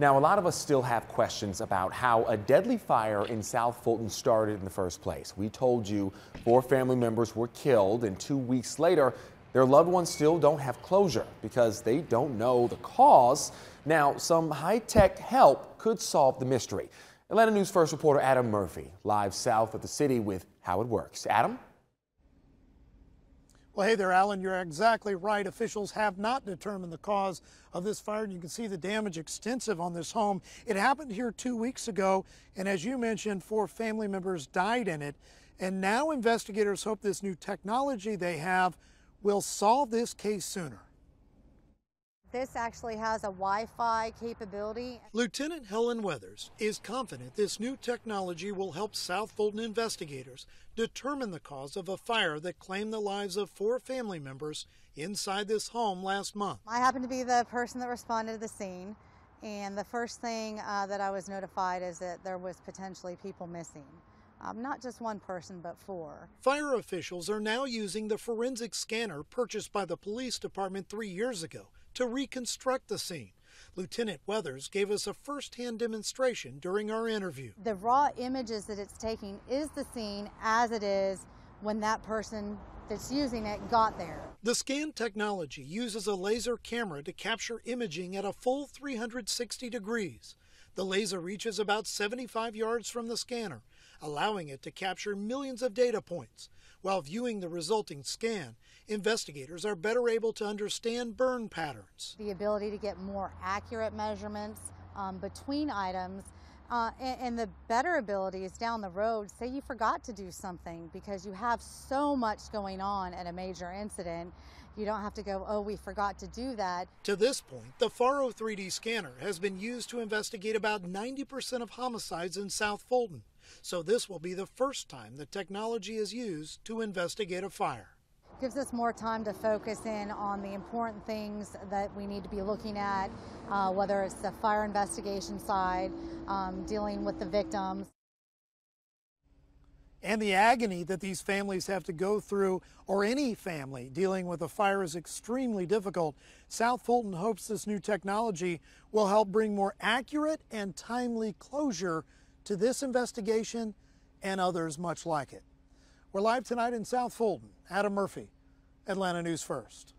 Now, a lot of us still have questions about how a deadly fire in South Fulton started in the first place. We told you four family members were killed, and two weeks later, their loved ones still don't have closure because they don't know the cause. Now, some high tech help could solve the mystery. Atlanta News First reporter Adam Murphy, live south of the city with how it works. Adam? Well, hey there, Alan. You're exactly right. Officials have not determined the cause of this fire, and you can see the damage extensive on this home. It happened here two weeks ago, and as you mentioned, four family members died in it. And now investigators hope this new technology they have will solve this case sooner. This actually has a Wi-Fi capability. Lieutenant Helen Weathers is confident this new technology will help South Fulton investigators determine the cause of a fire that claimed the lives of four family members inside this home last month. I happen to be the person that responded to the scene, and the first thing uh, that I was notified is that there was potentially people missing. Um, not just one person, but four. Fire officials are now using the forensic scanner purchased by the police department three years ago to reconstruct the scene. Lieutenant Weathers gave us a first-hand demonstration during our interview. The raw images that it's taking is the scene as it is when that person that's using it got there. The scan technology uses a laser camera to capture imaging at a full 360 degrees. The laser reaches about 75 yards from the scanner, allowing it to capture millions of data points. While viewing the resulting scan, investigators are better able to understand burn patterns. The ability to get more accurate measurements um, between items uh, and, and, the better ability is down the road. Say you forgot to do something because you have so much going on at a major incident. You don't have to go, oh, we forgot to do that. To this point, the FARO 3D scanner has been used to investigate about 90% of homicides in South Fulton. So this will be the first time the technology is used to investigate a fire gives us more time to focus in on the important things that we need to be looking at, uh, whether it's the fire investigation side, um, dealing with the victims. And the agony that these families have to go through, or any family dealing with a fire, is extremely difficult. South Fulton hopes this new technology will help bring more accurate and timely closure to this investigation and others much like it. We're live tonight in South Fulton. Adam Murphy, Atlanta News First.